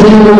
Señor,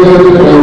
Gracias.